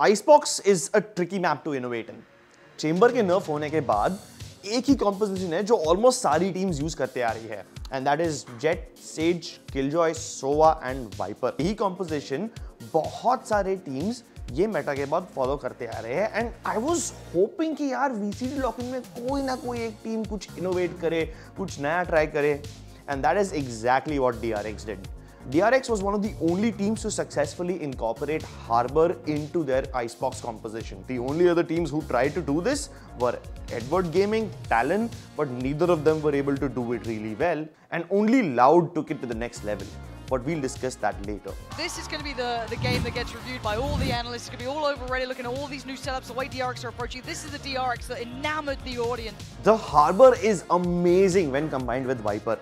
Icebox is a tricky map to innovate in Chamber के nerf होने के बाद, एक ही कॉम्पोजिशन है जो ऑलमोस्ट सारी टीम्स यूज़ करते आ रही है and that is Jett Sage Killjoy Sova and Viper यही कॉम्पोजिशन बहुत सारे टीम्स ये मेटा के बाद फॉलो करते आ रहे हैं एंड आई वाज होपिंग कि यार वीसीडी लॉकिंग में कोई ना कोई एक टीम कुछ इनोवेट करे, कुछ नया ट्राई करे and that is exactly what what DRX did DRX was one of the only teams to successfully incorporate Harbor into their Icebox composition. The only other teams who tried to do this were Edward Gaming, Talon, but neither of them were able to do it really well, and only Loud took it to the next level. But we'll discuss that later. This is going to be the, the game that gets reviewed by all the analysts. It's going to be all over Reddit looking at all these new setups, the way DRX are approaching. This is the DRX that enamored the audience. The Harbor is amazing when combined with Viper.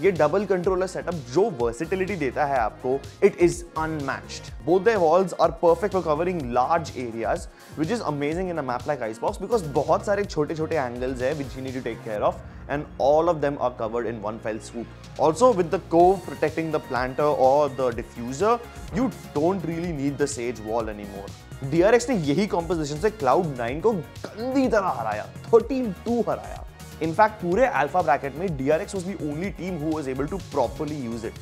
ये double controller setup जो versatility देता है आपको it is unmatched both the halls are perfect for covering large areas which is amazing in a map like Icebox because बहुत सारे छोटे छोटे angles हैं which you need to take care of and all of them are covered in one fell swoop also with the Cove protecting the planter और the diffuser you don't really need the Sage wall any more D ने यही composition से cloud nine को गंदी तरह हराया thirteen two हराया। In fact पूरे अल्फ़ा ब्रैकेट में DRX was the only team who was able to properly use it.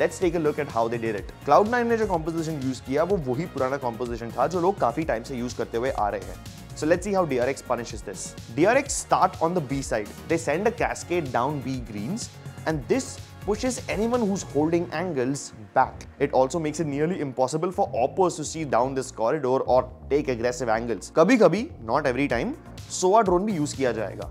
Let's take a look at how they did it. Cloud9 ने जो composition use किया वो वही पुराना composition था जो लोग काफ़ी टाइम से use करते हुए आ रहे हैं So let's see how DRX punishes this. DRX start on the B side. They send a cascade down B greens and this pushes anyone who's holding angles back. It also makes it nearly impossible for oppers to see down this corridor or take aggressive angles. कभी कभी, not every time, SOA drone भी use किया जाएगा.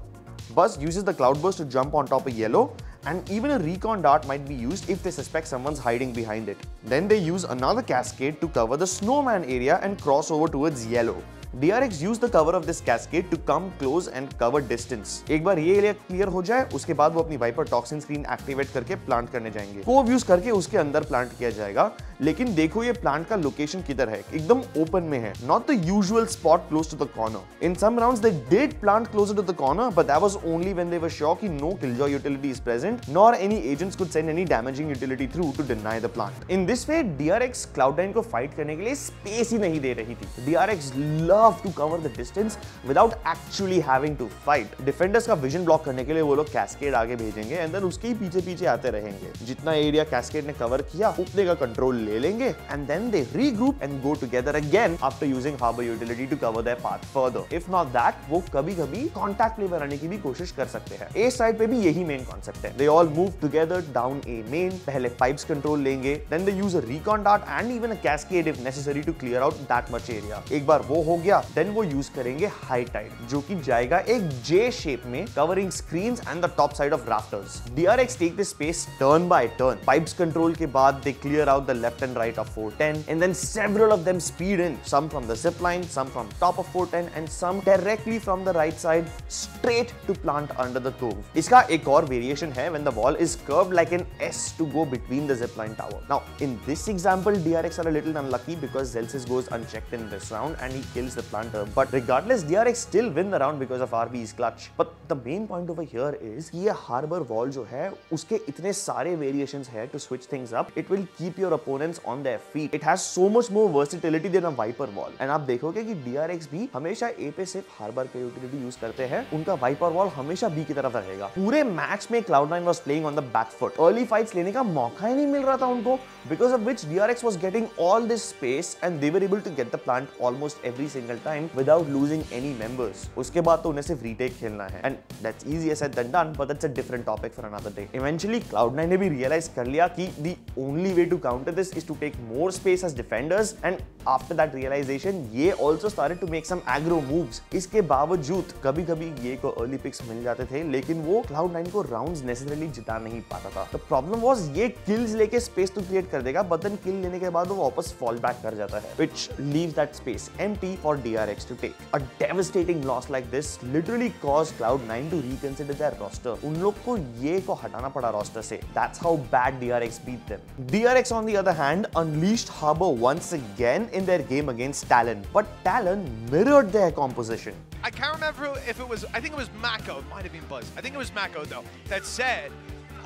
Buzz uses the cloudburst to jump on top of yellow and even a recon dart might be used if they suspect someone's hiding behind it. Then they use another cascade to cover the snowman area and cross over towards yellow. DRX use the cover of this cascade to come close and cover distance. एक बार ये area clear हो जाए, उसके बाद वो अपनी Viper toxin screen activate करके plant करने जाएँगे। कोव यूज़ करके उसके अंदर प्लांट किया जाएगा। लेकिन देखो ये प्लांट का लोकेशन किधर है? एकदम ओपन में है। Not the usual spot close to the corner in some rounds they did plant closer to the corner but that was only when they were sure कि no Killjoy utility is present nor any agents could send any damaging utility through to deny the plant in this way DRX Cloud9 को fight करने के लिए space ही नहीं दे रही थी। DRX love to cover the distance without actually having to fight. Defenders का vision block करने के लिए वो लोग cascade आगे भेजेंगे and then उसके ही पीछे पीछे आते रहेंगे जितना एरिया cascade ने कवर किया उतने का कंट्रोल ले लेंगे and then they regroup and go together again after using harbor utility to cover their path further. If not that, वो कभी कभी contact play बनाने की भी कोशिश कर सकते हैं A side पे भी यही main concept है They all move together down A main. पहले pipes control लेंगे then they use a recon dart and even a cascade if necessary to clear out that much area. एक बार वो हो गया then वो यूज़ करेंगे high Tide जो कि जाएगा एक जे शेप में covering screen and the top side of rafters DRX take this space turn by turn pipes control के बाद they clear out the left and right of 410 and then several of them speed in some from the zip line some from top of 410 and some directly from the right side straight to plant under the Cove इसका एक और variation है when the wall is curved like an S to go between the zip line tower now in this example DRX are a little unlucky because Zelsis goes unchecked in this round and he kills the planter but regardless DRX still win the round because of RB's clutch but the main point over here is कि ये harbor wall जो है उसके इतने सारे variations है to switch things up it will keep your opponents on their feet it has so much more versatility than a viper wall and आप देखोगे कि DRX भी हमेशा A पे सिर्फ़ harbor के utility use करते हैं उनका viper wall हमेशा B की तरफ़ रहेगा पूरे मैच में Cloud9 was playing on the back foot early fights लेने का मौका ही नहीं मिल रहा था उनको because of which DRX was getting all this space and they were able to get the plant almost every single time without losing any members. उसके बाद तो उन्हें सिर्फ़ रीटेक खेलना है and that's easier said than done but that's a different topic for another day. Eventually Cloud9 ने भी realize कर लिया कि the only way to counter this is to take more space as defenders and after that realization ये also started to make some aggro moves. इसके बावजूद कभी कभी ये को early picks मिल जाते थे लेकिन वो Cloud9 को rounds necessarily जिता नहीं पाता था. The problem was ये kills लेके space तो create कर देगा but then kill लेने के बाद वो वापस fall back कर जाता है which leaves that space empty for DRX to take. A devastating loss like this literally caused Cloud9 to reconsider their roster. उन लोग को ये को हटाना पड़ा roster से. That's how bad DRX beat them. DRX on the other hand unleashed Harbor once again in their game against Talon, but Talon mirrored their composition. I can't remember if it was, I think it was Mako, it might have been Buzz. I think it was Mako though, that said,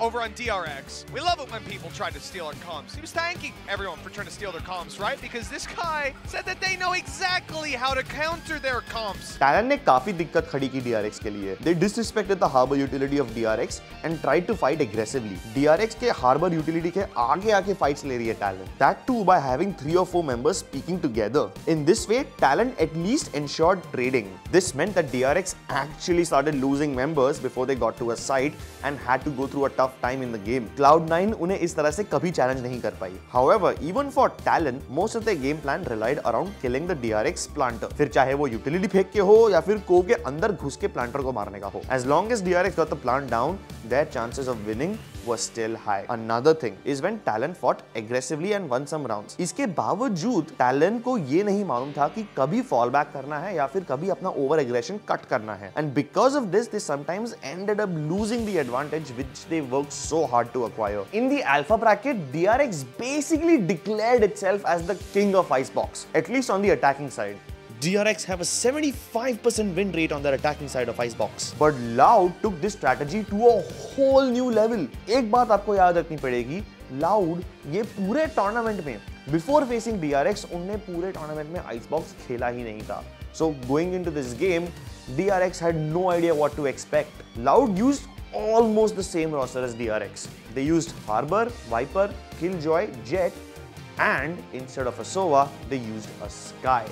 over on DRX. We love it when people try to steal our comms. He was thanking everyone for trying to steal their comms, right? Because this guy said that they know exactly how to counter their comms. Talon ने काफी दिक्कत खड़ी की DRX के लिए. They disrespected the harbor utility of DRX and tried to fight aggressively. DRX के harbor utility के आगे आके fights ले रही है Talon. That too by having three or four members speaking together. In this way, Talon at least ensured trading. This meant that DRX actually started losing members before they got to a site and had to go through a tough tough time in the game Cloud Nine उन्हें इस तरह से कभी challenge नहीं कर पाई। However even for talent most of the game plan relied around killing the DRX planter फिर चाहे वो यूटिलिटी फेंक के हो या फिर को के अंदर घुस के प्लांटर को मारने का हो। As long as DRX the plant down their chances of winning was still high. Another thing is when Talon fought aggressively and won some rounds. इसके बावजूद Talon को ये नहीं मालूम था कि कभी fall back करना है या फिर कभी अपना over aggression cut करना है. And because of this, they sometimes ended up losing the advantage which they worked so hard to acquire. In the alpha bracket, DRX basically declared itself as the king of Icebox, at least on the attacking side. DRX have a 75% win rate on their attacking side of Icebox. But Loud took this strategy to a whole new level. एक बात आपको याद रखनी पड़ेगी Loud ये पूरे tournament में before facing DRX उनने पूरे टूर्नामेंट में Icebox खेला ही नहीं था. So going into this game, DRX had no idea what to expect. Loud used almost the same roster as DRX. They used Harbor, Viper, Killjoy, Jet, and instead of a Sova, they used a Sky.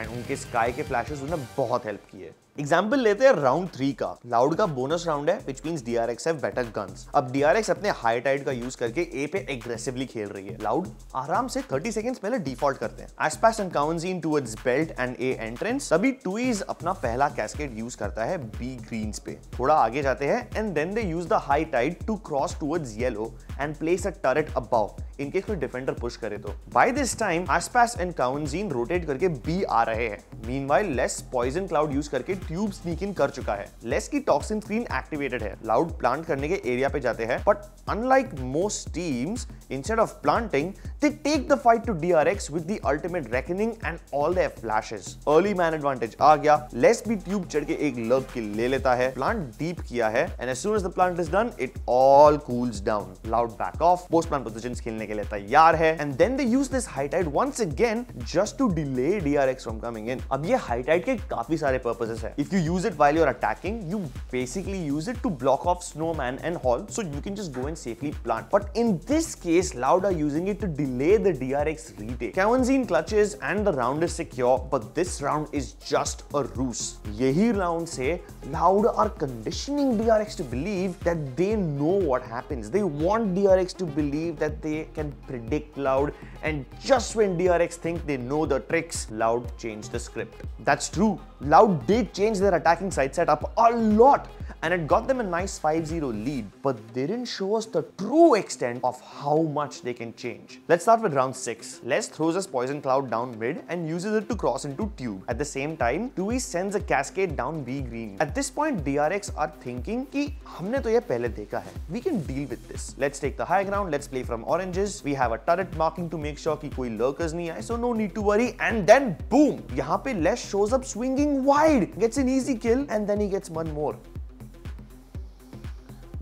And उनके sky के flashes उन्हें बहुत help किए। Example लेते हैं round three का। Loud का bonus round है which mean DRX have better guns अब डीआरएक्स अपने हाई टाइड का यूज़ करके ए पे एग्रेसिवली खेल रही है। लाउड आराम से 30 सेकंड्स पहले डिफ़ॉल्ट करते हैं। Aspas and Cauanzin towards belt and A entrance तभी टूइज अपना पहला कैस्केट यूज़ करता है बी ग्रीन्स पे। थोड़ा आगे जाते हैं and then they use the high tide to cross towards yellow and place a turret above in case कोई डिफेंडर पुश करे तो। By this time Aspas and Cauanzin rotate करके बी आ रहे हैं। Meanwhile Less poison cloud use करके tube sneak in कर चुका है लेस की टॉक्सिन स्क्रीन एक्टिवेटेड है लाउड प्लांट करने के एरिया पे जाते हैं but unlike most teams instead of planting they take the fight to DRX with the ultimate reckoning and all their flashes early man advantage आ गया Less भी tube चढ़ के एक लव किल ले लेता है प्लांट डीप किया है and as soon as the plant is done it all cools down Loud back of post plant positions खेलने के लिए तैयार है and then they use this high tide once again just to delay DRX from coming in अब ये high Tide के काफ़ी सारे पर्पसेस है If you use it while you're attacking, you basically use it to block off Snowman and Hall so you can just go and safely plant. But in this case, Loud are using it to delay the DRX retake. Kawanzine clutches and the round is secure, but this round is just a ruse. Yehi round say, Loud are conditioning DRX to believe that they know what happens. They want DRX to believe that they can predict Loud and just when DRX think they know the tricks, Loud change the script. That's true. loud did change their attacking side setup a lot and it got them a nice 5-0 lead, but they didn't show us the true extent of how much they can change. Let's start with round 6. Les throws his poison cloud down mid and uses it to cross into tube. At the same time, Tui sends a cascade down B green. At this point, DRX are thinking कि हमने तो ये पहले देखा है. We can deal with this. Let's take the high ground. Let's play from oranges. We have a turret marking to make sure कि कोई lurkers नहीं आए, so no need to worry. And then boom, यहाँ पे Les shows up swinging wide, gets an easy kill, and then he gets one more.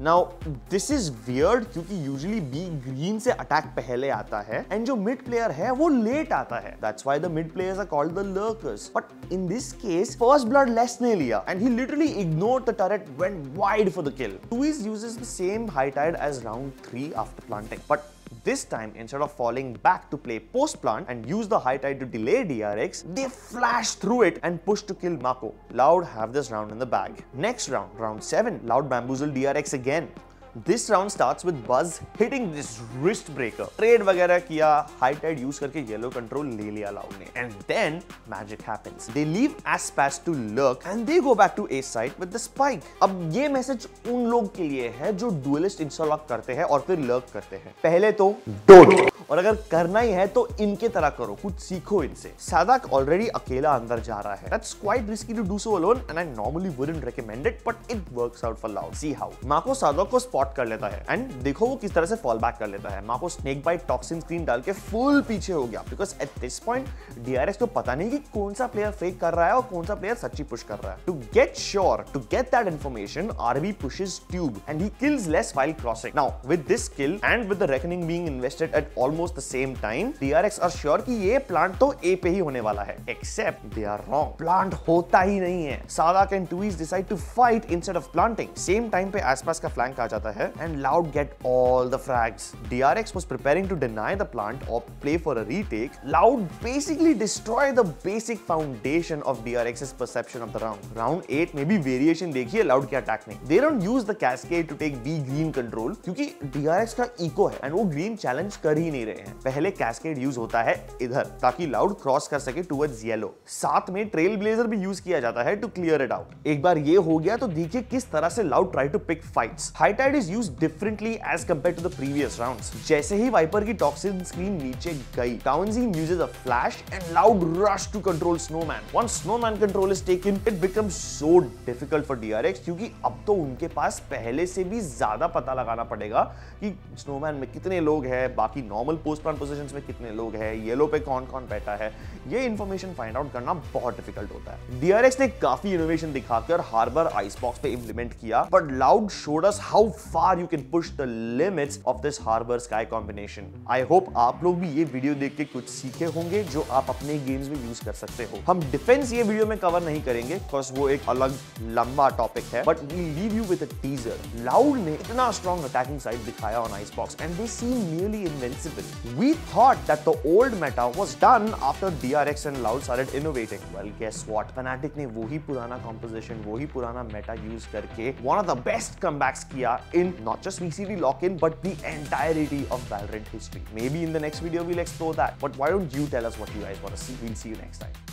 Now this is weird क्योंकि usually B green से attack पहले आता है and जो mid player है वो लेट आता है. That's why the mid players are called the lurkers but in this case first blood Less ने लिया and he literally ignored the turret went wide for the kill Tuyz uses the same high tide as round 3 after planting but This time, instead of falling back to play post plant and use the high tide to delay DRX, they flash through it and push to kill Mako. Loud have this round in the bag. Next round, round 7, Loud bamboozle DRX again. This round starts with Buzz hitting this wrist breaker. Trade वगैरह किया, high tide use करके yellow control ले लिया Loud ने. And then magic happens. They leave Aspas to lurk and they go back to A side with the spike. अब ये message उन लोग के लिए है जो duelist install करते हैं और फिर lurk करते हैं. पहले तो don't. और अगर करना ही है तो इनके तरह करो कुछ सीखो इनसे सादाक ऑलरेडी अकेला अंदर जा रहा है that's quite risky to do so alone and I normally wouldn't recommend it but it works out for Loud see how Mako Saadhak को स्पॉट कर लेता है। एंड देखो वो किस तरह से फॉल बैक कर लेता है। मैं आपको स्नेक बाइट टॉक्सिन स्क्रीन डाल के फुल पीछे हो गया। Because at this point DRX को पता नहीं कि कौन सा प्लेयर फेक कर रहा है और कौन सा प्लेयर सच्ची पुश कर रहा है। To get sure to get that information Rb pushes tube and he kills Less while crossing now with this skill and with the reckoning being invested at almost the same time DRX are sure की ये plant तो ए पे ही होने वाला है। Except they are wrong plant होता ही नहीं है। Saadhak can Tuyz decide to fight instead of planting same time पे आसपास का फ्लैंक आ जाता है। जाता है and Loud get all the frags DRX was preparing to deny the plant और play for a retake Loud basically destroy the basic foundation of DRX's perception of the round round 8 में भी variation देखिए loud के attack में they don't use the cascade to take be green control क्योंकि DRX का eco है and वो green challenge कर ही नहीं रहे हैं. पहले कैस्केड यूज़ होता है इधर, ताकि लाउड क्रॉस कर सके टुवर्ड्स येलो साथ में ट्रेल ब्लेजर भी यूज़ किया जाता है टू क्लियर इट आउट एक बार ये हो गया तो देखिए किस तरह से Loud try to pick fights high tide is use differently as compare to the previous rounds जैसे ही वाइपर की टॉक्सिन स्क्रीन नीचे गई Cauanzin uses a flash and Loud rush to control snowman once snowman control is taken it becomes so difficult for DRX क्योंकि अब तो उनके पास पहले से भी ज़्यादा पता लगाना पड़ेगा कि स्नोमैन में कितने लोग हैं, बाकी नॉर्मल पोस्ट प्लान पोजिशन में कितने लोग हैं येलो पे कौन कौन बैठा है। ये इन्फॉर्मेशन फाइंड आउट करना बहुत डिफ़िकल्ट होता है। डीआरएक्स ने काफ़ी इनोवेशन दिखाकर हार्बर आइस बॉक्स पे इंप्लीमेंट किया but Loud showed us how far you can push the limits of this Harbor Skye combination I hope आप लोग भी ये वीडियो देख के कुछ सीखे होंगे जो आप अपने गेम्स में यूज़ कर सकते हो हम डिफेंस ये वीडियो में कवर नहीं करेंगे बिकॉज़ वो एक अलग लंबा टॉपिक है but we leave you with a teaser Loud ने इतना strong attacking side दिखाया on Icebox and they seem nearly invincible. We thought that the old meta was done after DRX and Loud started innovating. Well, guess what? Fnatic ने वही पुराना composition, वही पुराना meta use करके one of the best comebacks किया in not just VCD lock-in but the entirety of Valorant history. Maybe in the next video we'll explore that. But why don't you tell us what you guys want to see? We'll see you next time.